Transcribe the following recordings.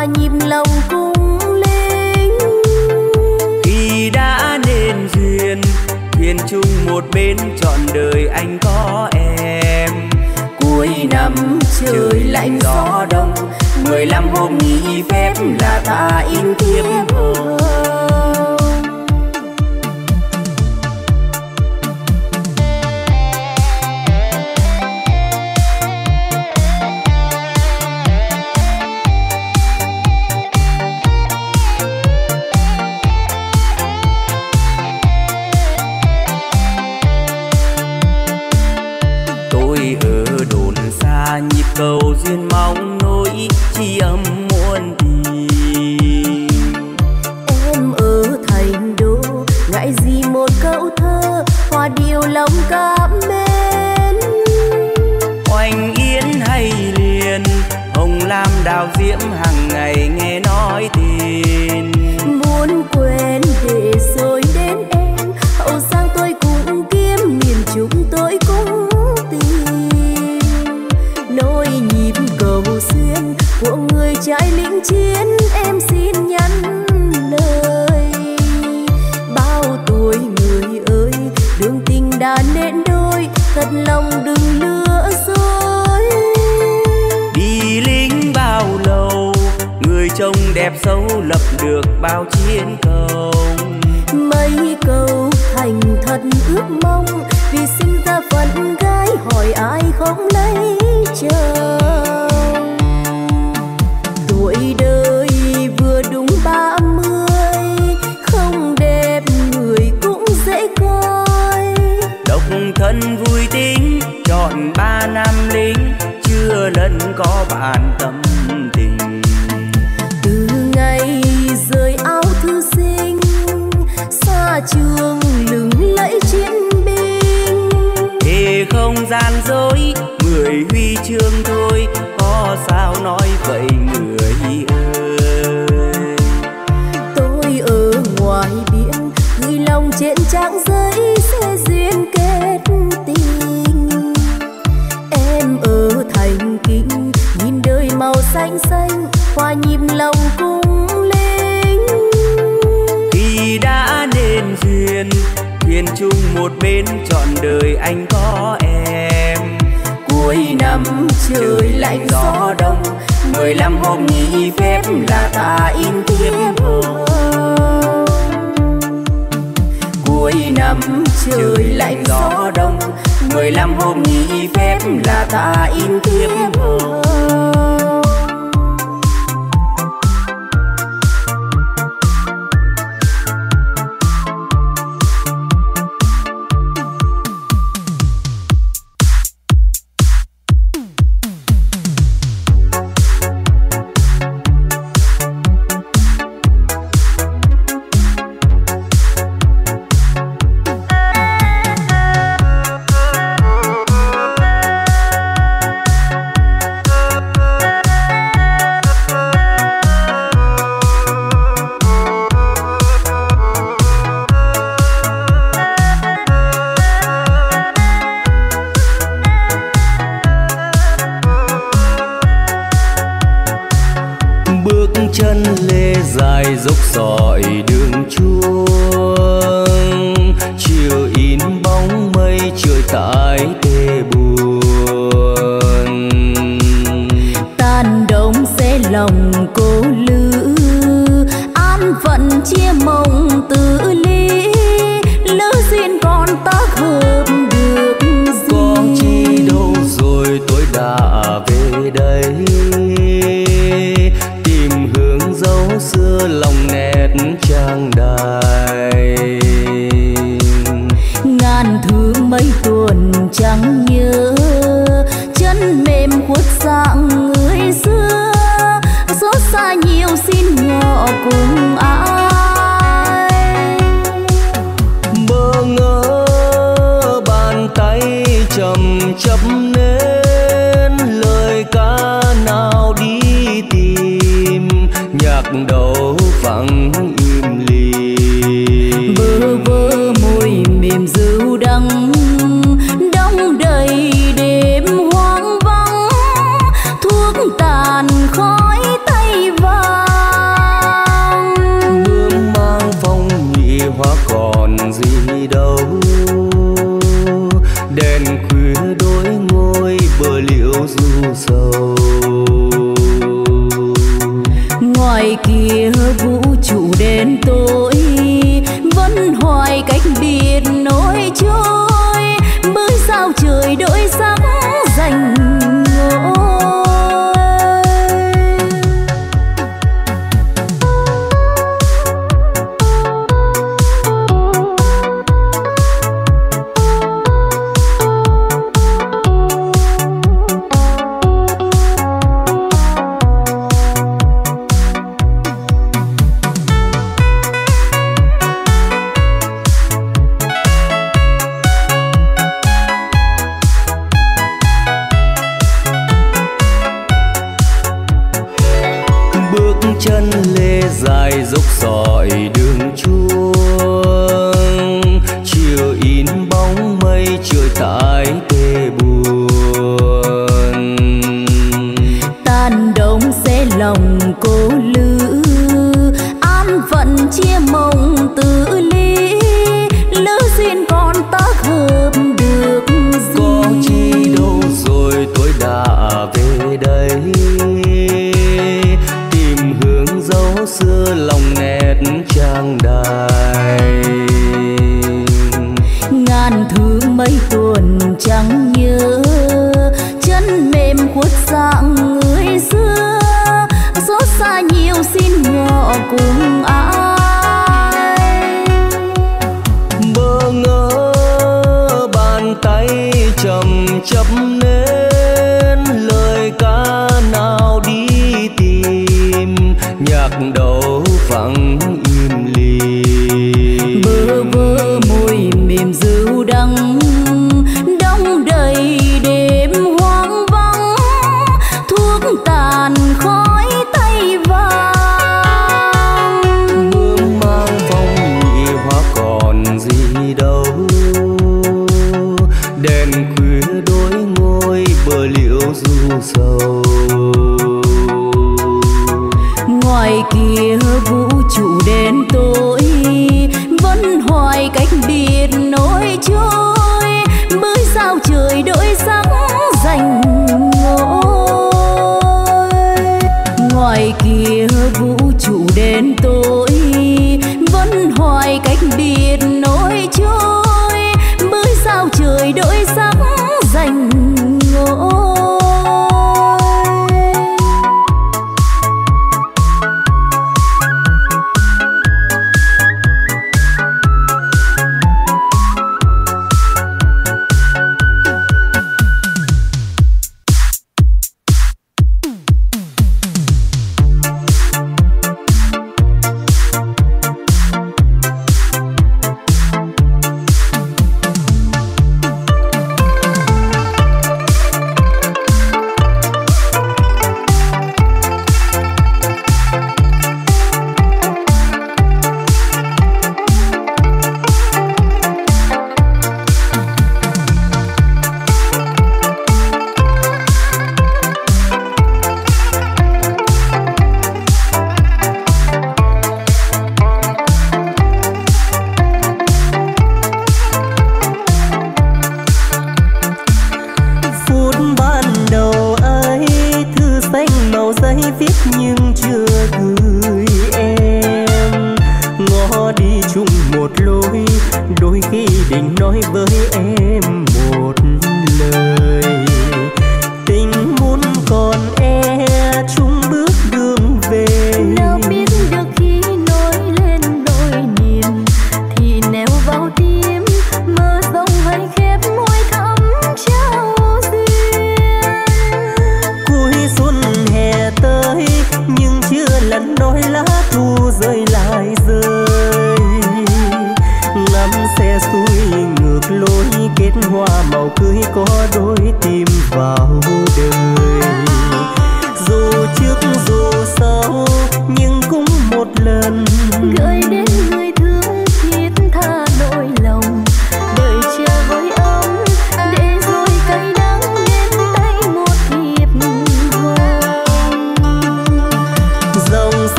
hòa nhịp lòng cung linh khi đã nên duyên thuyền chung một bên trọn đời anh có em. Cuối năm trời lạnh gió đông mười lăm hôm nghỉ phép là ta in tiếng. ơi xanh xanh hòa nhịp lòng cung linh khi đã nên duyên duyên chung một bên trọn đời anh có em. Cuối năm trời lạnh gió đông, mười lăm hôm nghỉ phép là ta im tiếp cuối năm trời lạnh gió đông, mười lăm hôm nghỉ phép là ta in tiếp liễu du sầu. Ngoài kia vũ trụ đen tối, vẫn hoài cách biệt nỗi trôi mới sao trời đổi sắc, dành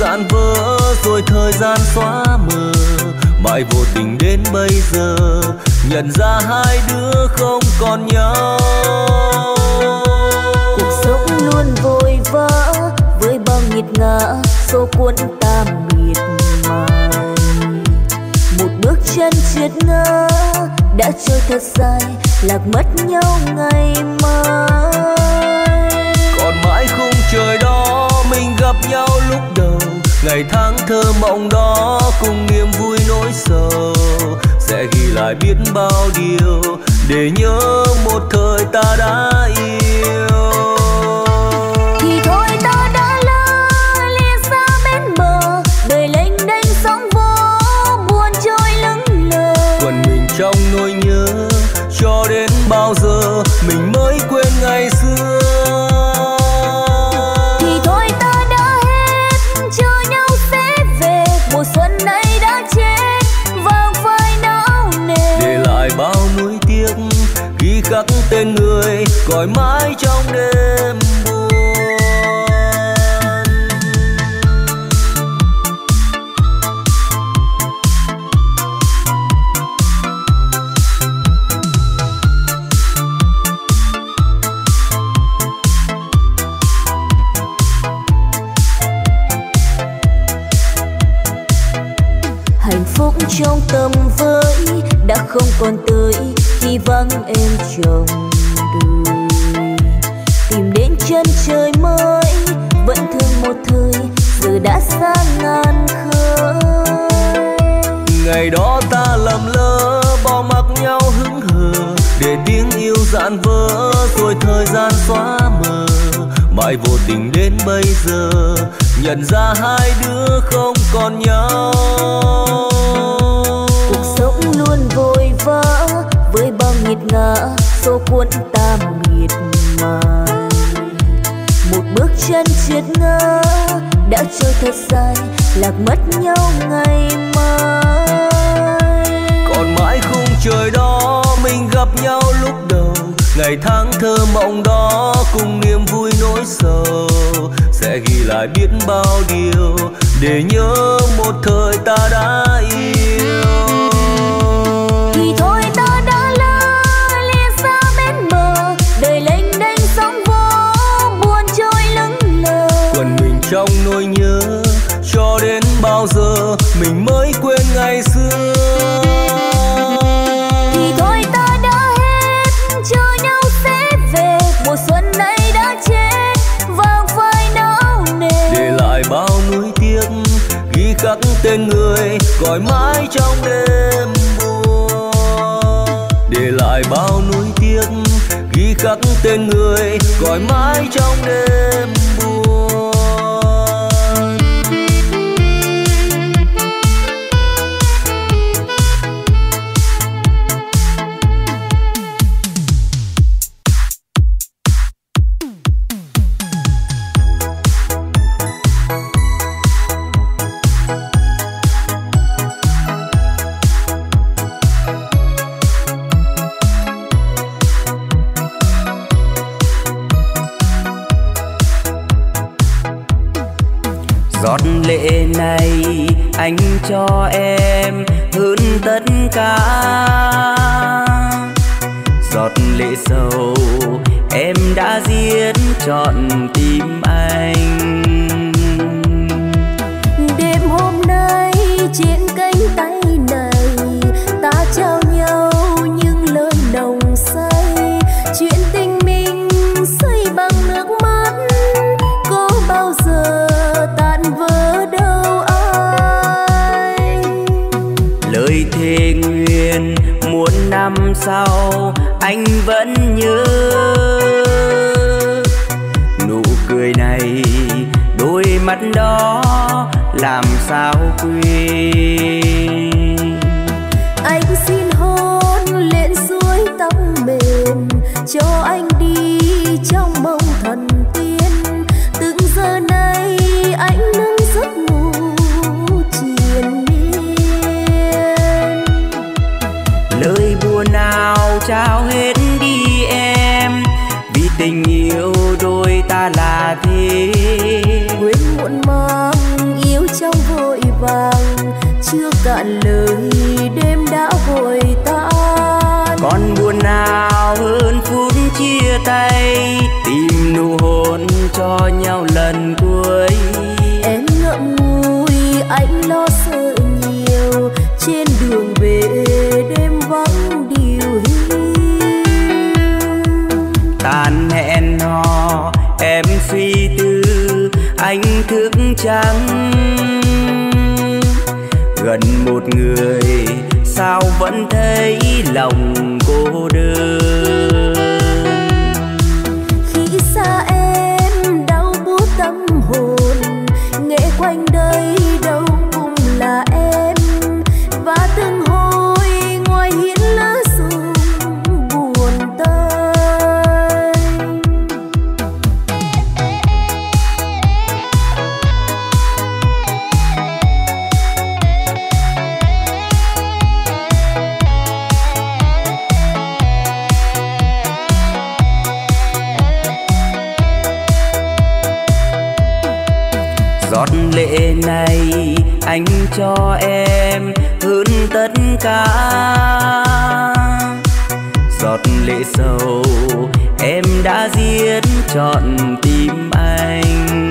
dạn vỡ rồi thời gian xóa mờ. Mãi vô tình đến bây giờ nhận ra hai đứa không còn nhau. Cuộc sống luôn vội vã với bao nghiệt ngã số cuốn ta miệt mài. Một bước chân trượt ngã đã trôi thật dài lạc mất nhau ngày mai. Còn mãi khung trời đó mình gặp nhau lúc đầu ngày tháng thơ mộng đó cùng niềm vui nỗi sầu. Sẽ ghi lại biết bao điều để nhớ một thời ta đã yêu. Thì thôi ta đã lỡ lìa xa bên bờ đời lênh đênh sóng vỗ buồn trôi lững lờ. Quần mình trong nỗi nhớ cho đến bao giờ mình tên người gọi mãi trong đêm buồn hạnh phúc trong tâm với đã không còn từ khi vắng em chồng đời tìm đến chân trời mới, vẫn thương một thời, giờ đã xa ngàn khơi. Ngày đó ta lầm lỡ, bỏ mặc nhau hững hờ, để tiếng yêu dạn vỡ, rồi thời gian xóa mờ. Mãi vô tình đến bây giờ, nhận ra hai đứa không còn nhau. Ngã, số cuốn ta miệt mài. Một bước chân triệt ngã, đã trôi thật dài, lạc mất nhau ngày mai. Còn mãi khung trời đó, mình gặp nhau lúc đầu. Ngày tháng thơ mộng đó, cùng niềm vui nỗi sầu. Sẽ ghi lại biết bao điều, để nhớ một thời ta đã tên người, gọi mãi trong đêm buồn để lại bao nuối tiếc, ghi khắc tên người, gọi mãi trong đêm buồn chưa cạn lời đêm đã vội tan. Còn buồn nào hơn phút chia tay tìm nụ hôn cho nhau lần cuối. Em ngậm ngùi anh lo sợ nhiều. Trên đường về đêm vắng điều hiu. Tàn hẹn hò em suy tư anh thức trắng gần một người, sao vẫn thấy lòng cô đơn? Khi xa em đau buốt tâm hồn nghệ quanh cho em hơn tất cả. Giọt lệ sầu em đã giết trọn tim anh.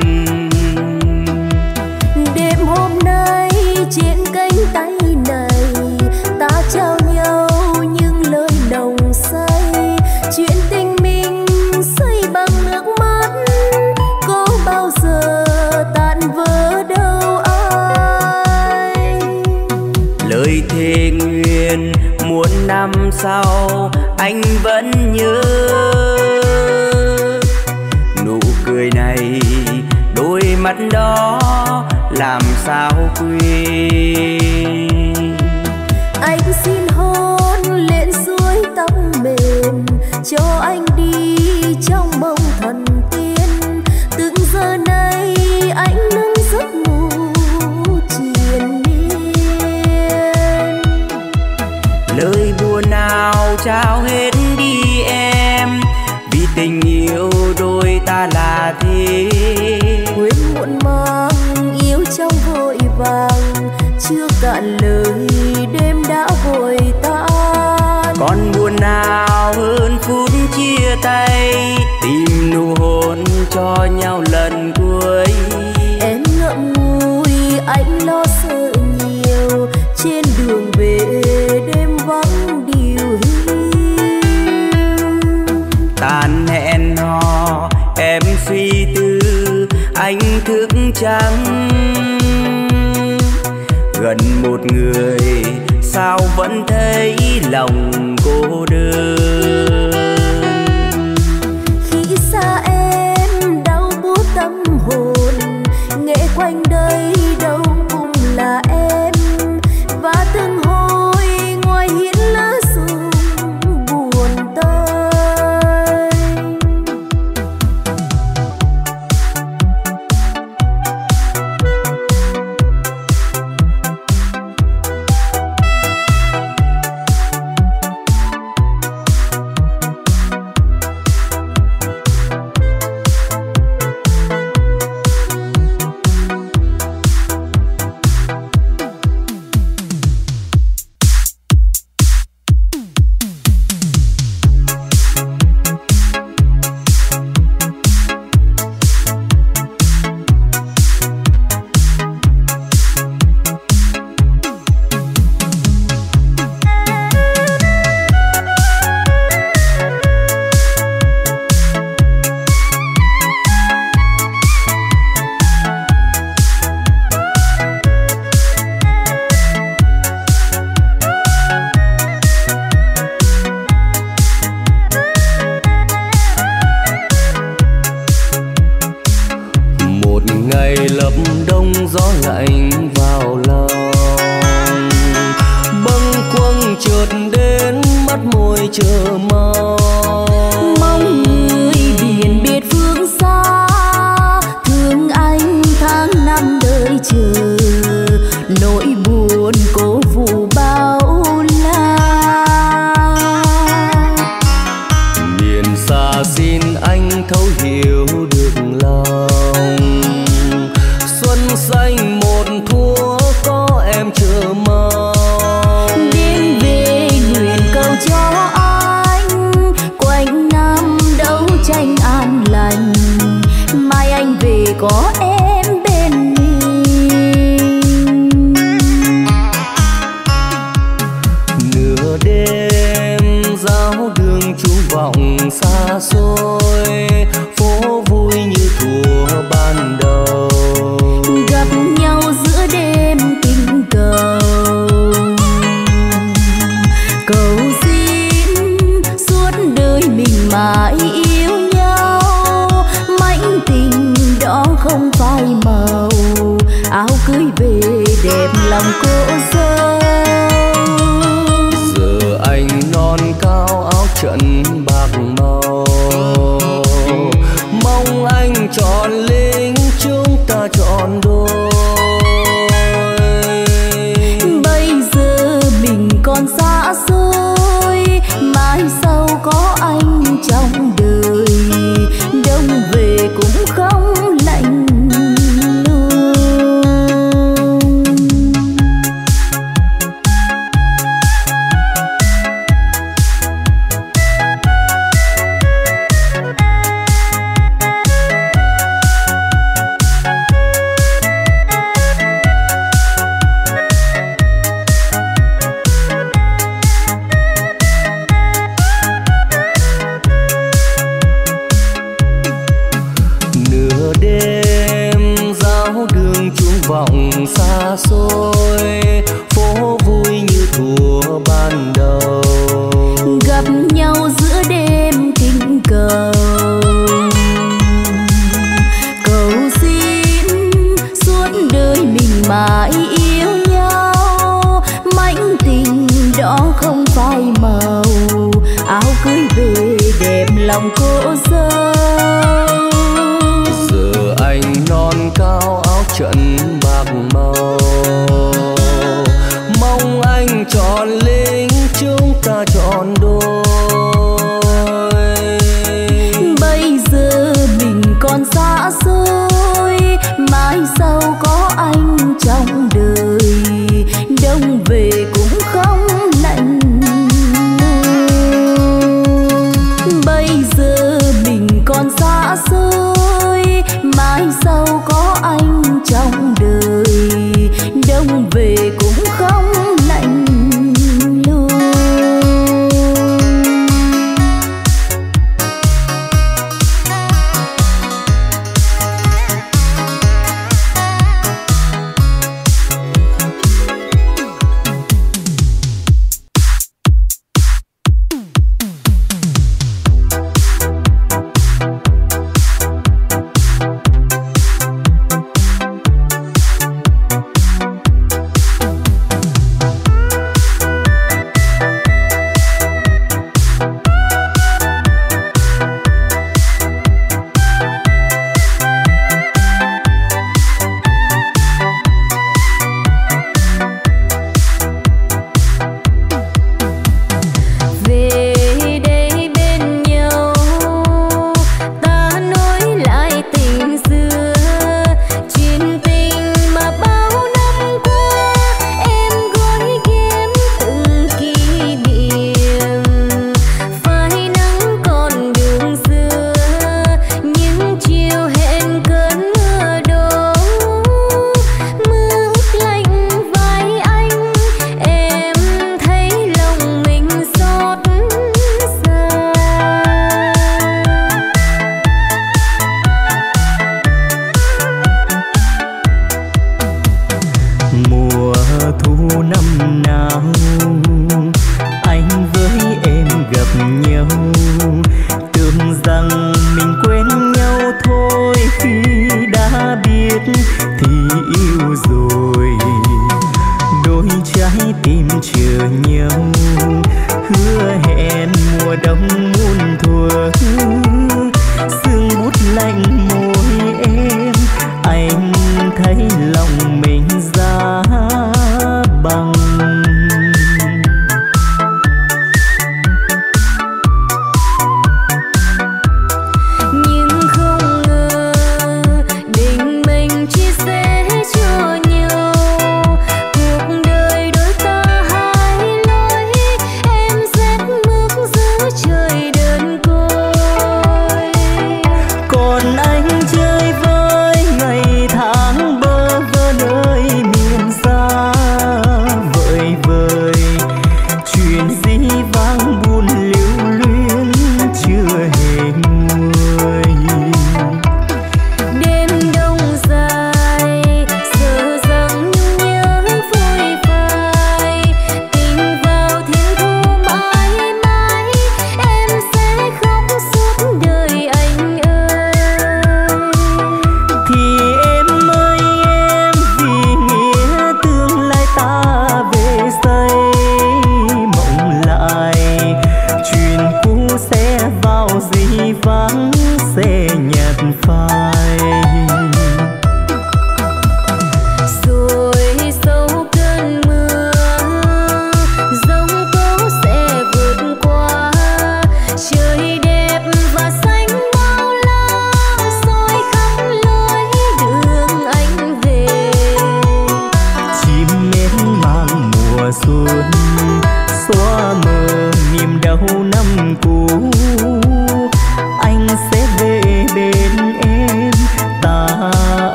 Đêm hôm nay trên cây năm sau, anh vẫn nhớ. Nụ cười này, đôi mắt đó làm sao quên? Anh xin hôn lên suối tóc mềm, cho anh chưa cạn lời đêm đã vội tan. Còn buồn nào hơn phút chia tay tìm nụ hôn cho nhau lần cuối. Em ngậm ngùi anh lo sợ nhiều. Trên đường về đêm vắng điều hiu. Tàn hẹn hò em suy tư anh thức trắng gần một người sao vẫn thấy lòng cô đơn?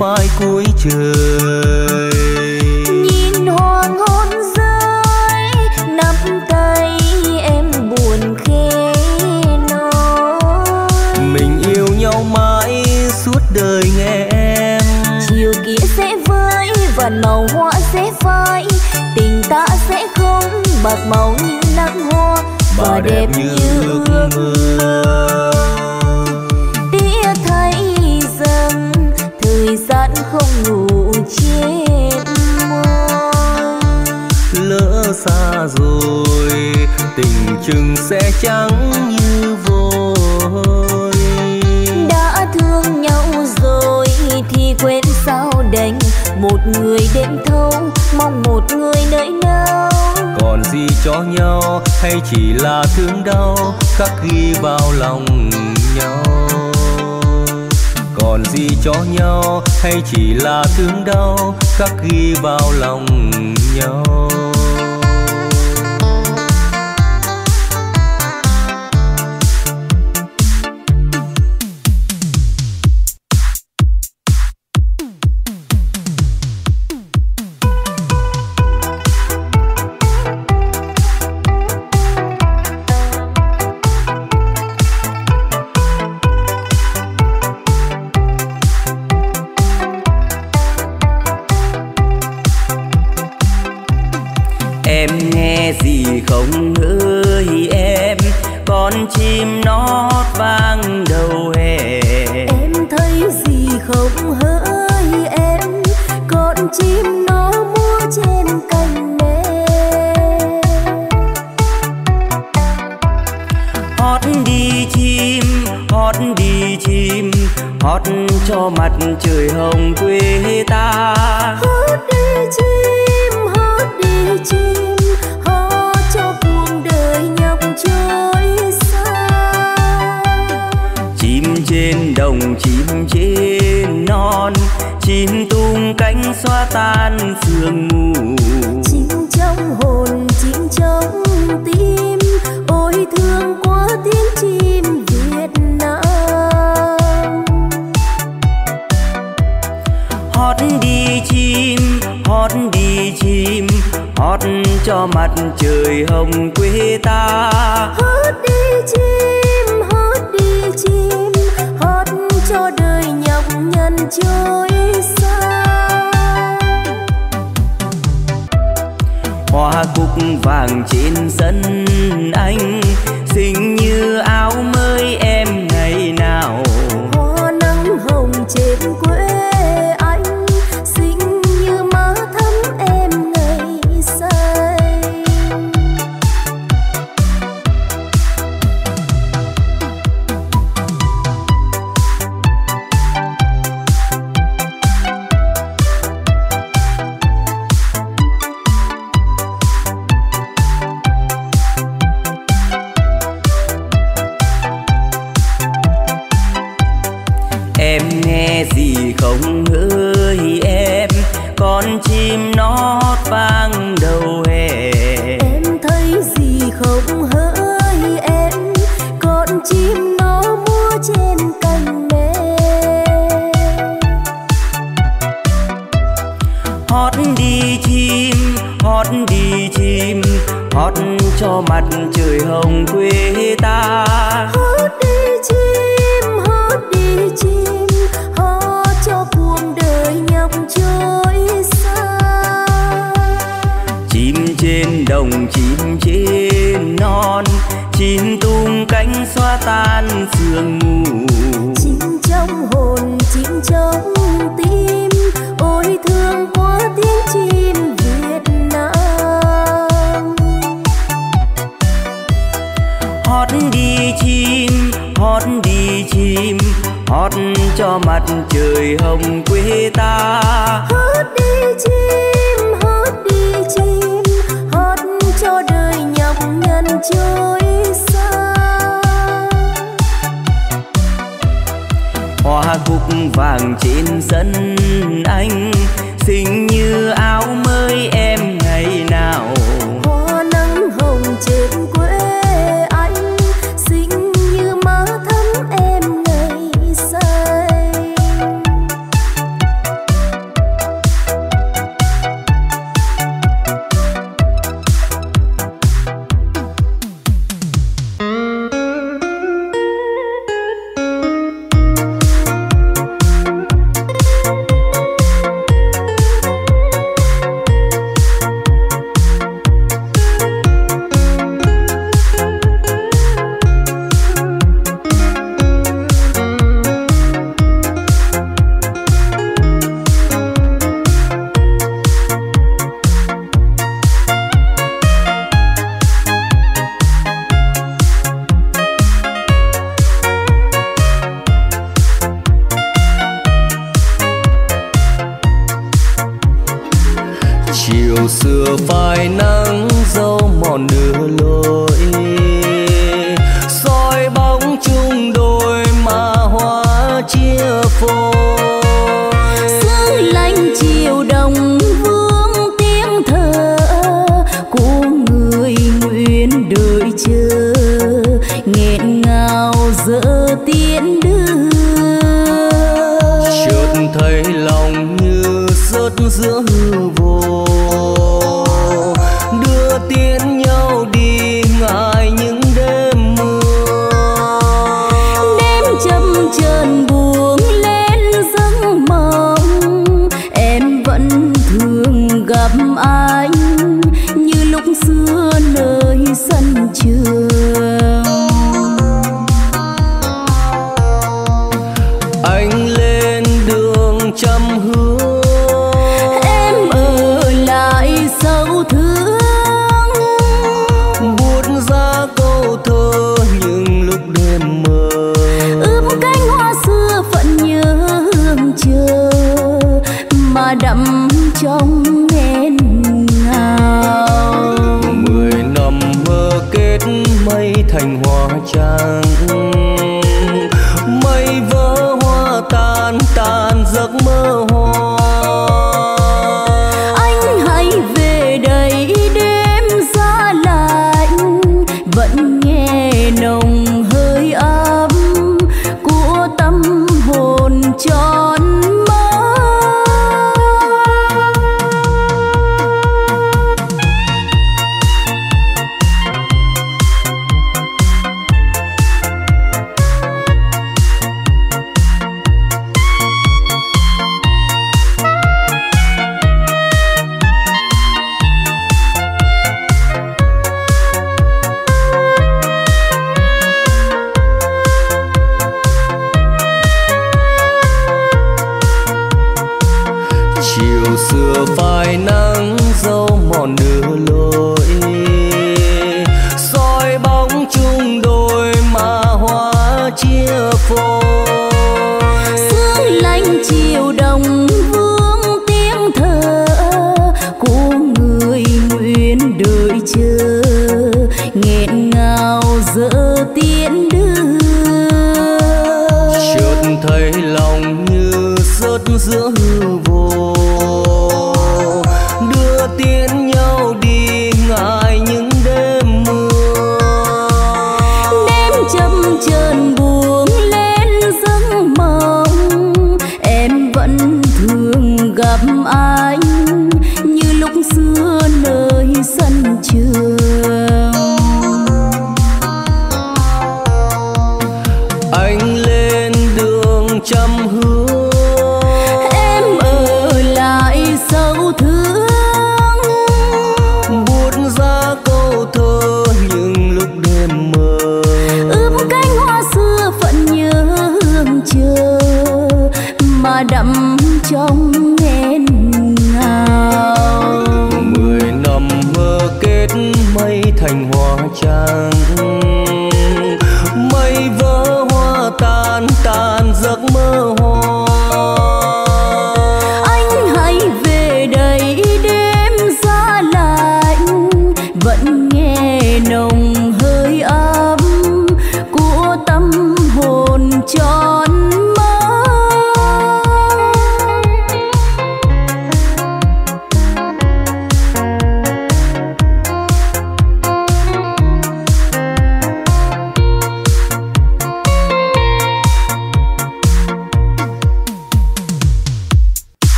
Phai cuối trời. Nhìn hoàng hôn rơi nắm tay em buồn khê nói. Mình yêu nhau mãi suốt đời nghe em. Chiều kia sẽ với và màu hoa sẽ phai. Tình ta sẽ không bạc màu như nắng hoa và đẹp, đẹp như ước mơ không ngủ chết môi lỡ xa rồi tình chừng sẽ trắng như vôi. Đã thương nhau rồi thì quên sao đành. Một người đêm thâu mong một người nơi nào còn gì cho nhau hay chỉ là thương đau khắc ghi vào lòng nhau còn gì cho nhau? Hay chỉ là thương đau khắc ghi vào lòng nhau? mặt trời hồng quê ta. Hót đi chim hót đi chim hót cho đời nhọc nhân trôi xa. Hoa cúc vàng trên sân anh xinh như áo mơ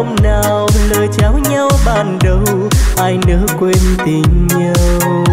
hôm nào lời trao nhau ban đầu ai nỡ quên tình nhau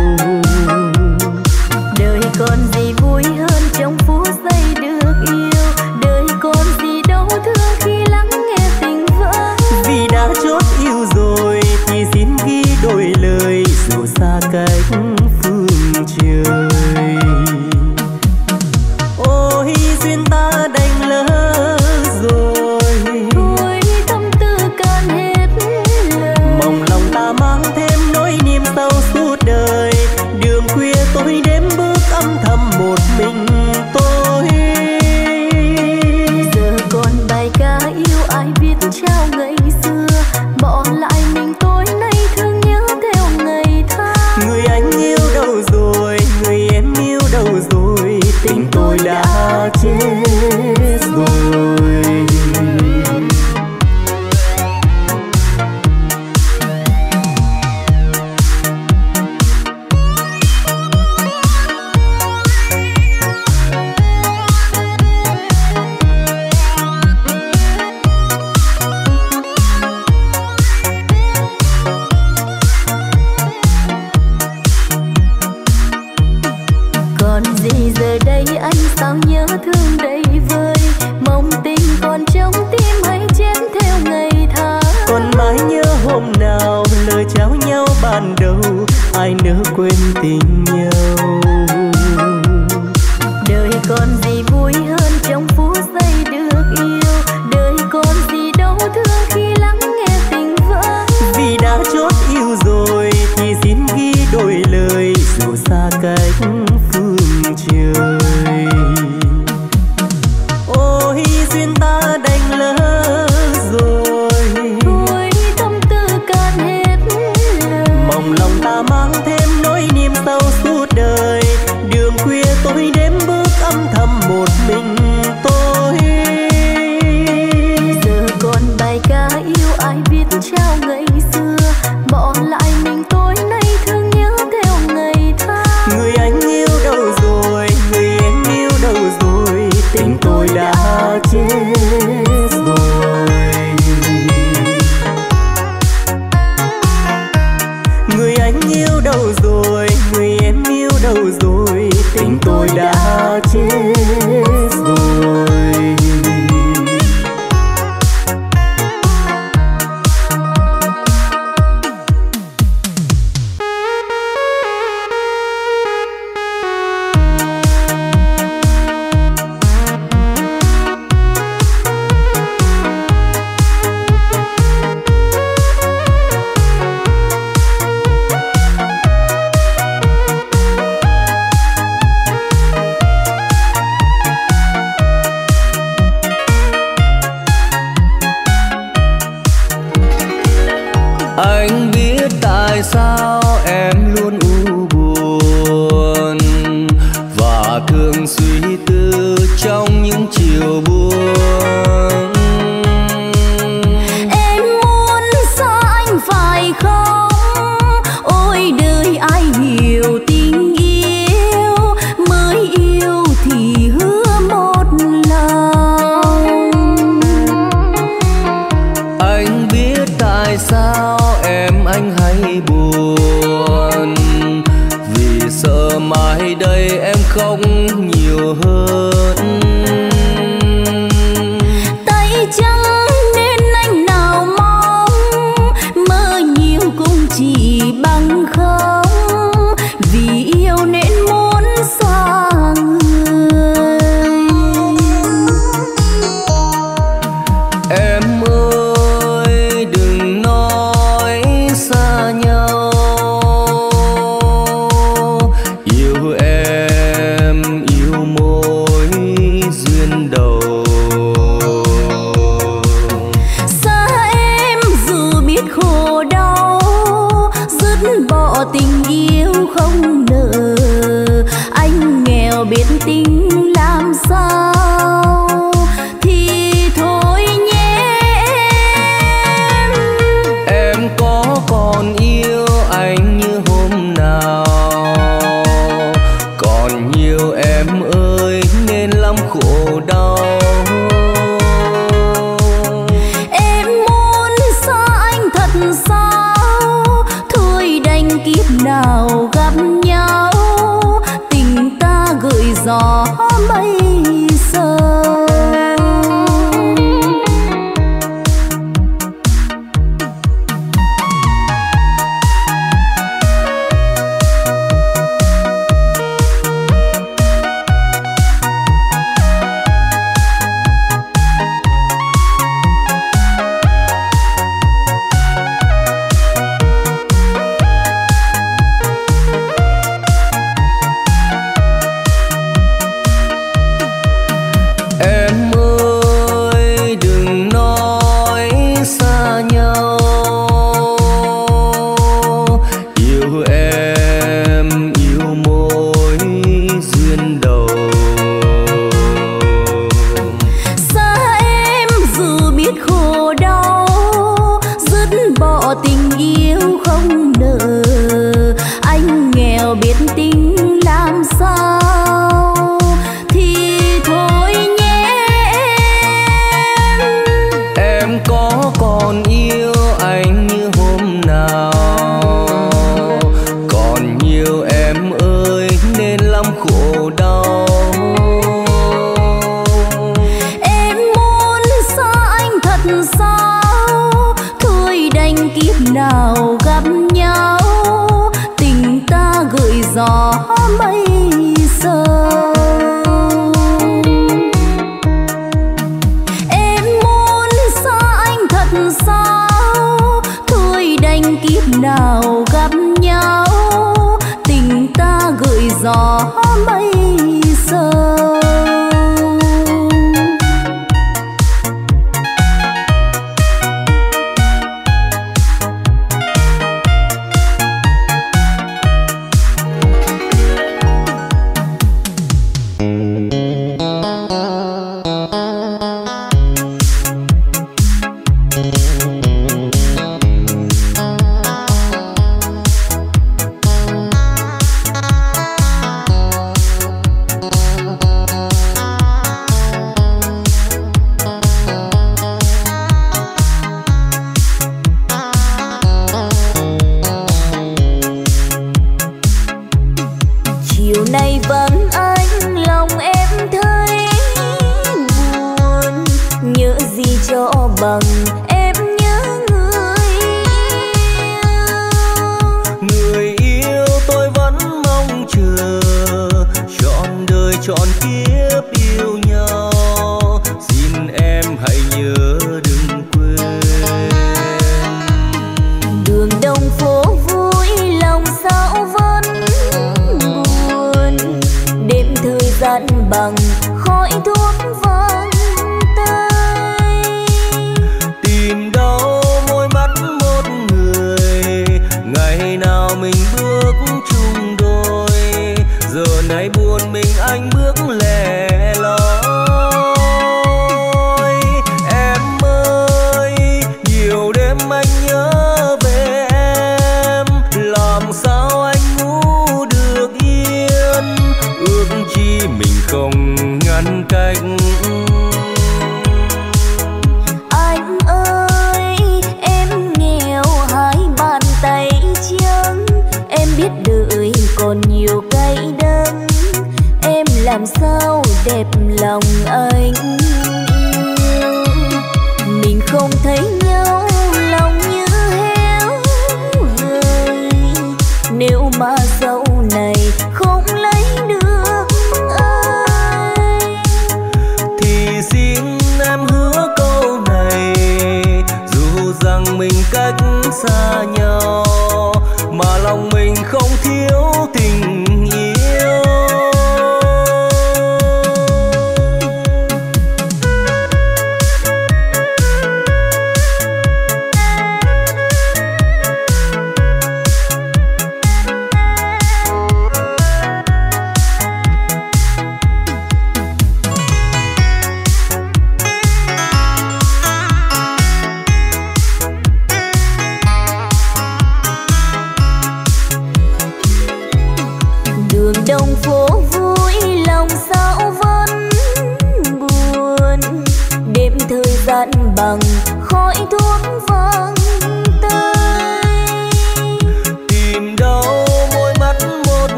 thuốc vâng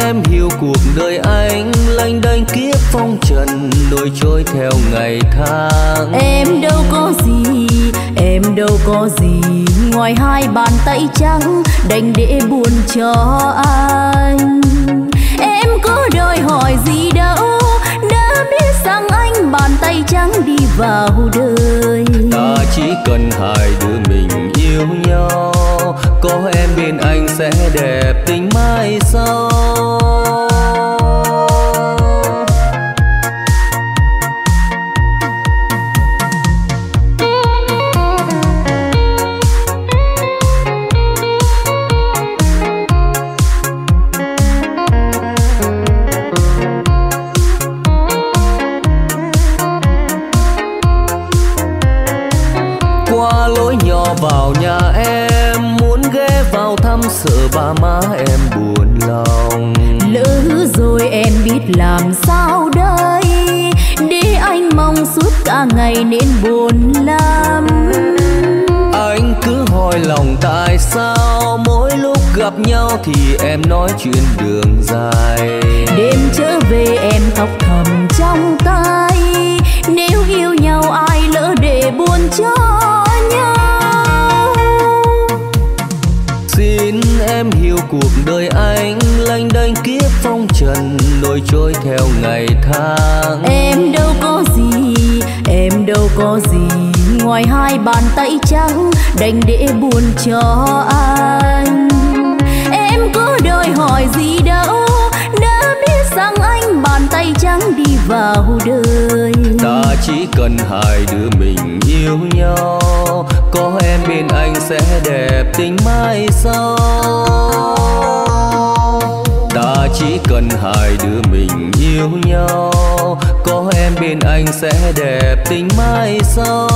em hiểu cuộc đời anh lênh đênh kiếp phong trần nổi trôi theo ngày tháng. Em đâu có gì em đâu có gì ngoài hai bàn tay trắng đành để buồn cho anh. Em có đòi hỏi gì đâu đã biết rằng anh bàn tay trắng đi vào đời. Ta chỉ cần hai đứa mình yêu nhau có em bên anh sẽ đẹp tình mai sau sợ ba má em buồn lòng. Lỡ rồi em biết làm sao đây? Để anh mong suốt cả ngày nên buồn lắm. Anh cứ hỏi lòng tại sao mỗi lúc gặp nhau thì em nói chuyện đường dài. Đêm trở về em khóc thầm trong tay. Nếu yêu nhau ai lỡ để buồn cho em hiểu cuộc đời anh lanh đênh kiếp phong trần nổi trôi theo ngày tháng. Em đâu có gì, em đâu có gì, ngoài hai bàn tay trắng đành để buồn cho anh. Em có đòi hỏi gì đâu, đã biết rằng anh bàn tay trắng đi vào đời chỉ cần hai đứa mình yêu nhau, có em bên anh sẽ đẹp tình mai sau. Ta chỉ cần hai đứa mình yêu nhau, có em bên anh sẽ đẹp tình mai sau.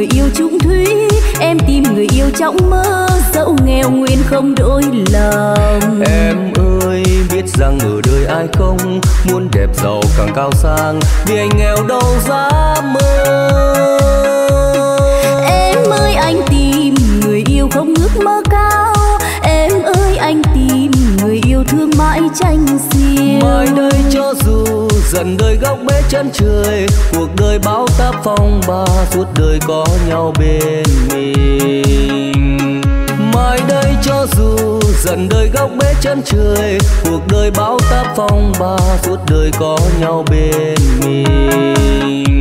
Người yêu trung thủy em tìm người yêu trong mơ dẫu nghèo nguyên không đổi lòng. Em ơi biết rằng ở đời ai không muốn đẹp giàu càng cao sang vì anh nghèo đâu dám mơ. Em ơi anh tìm người yêu không ước mơ thương mãi tranh xiêu mai đây cho dù dần đời góc bế chân trời, cuộc đời bao táp phong ba suốt đời có nhau bên mình. Mai đây cho dù dần đời góc bế chân trời, cuộc đời bao táp phong ba suốt đời có nhau bên mình.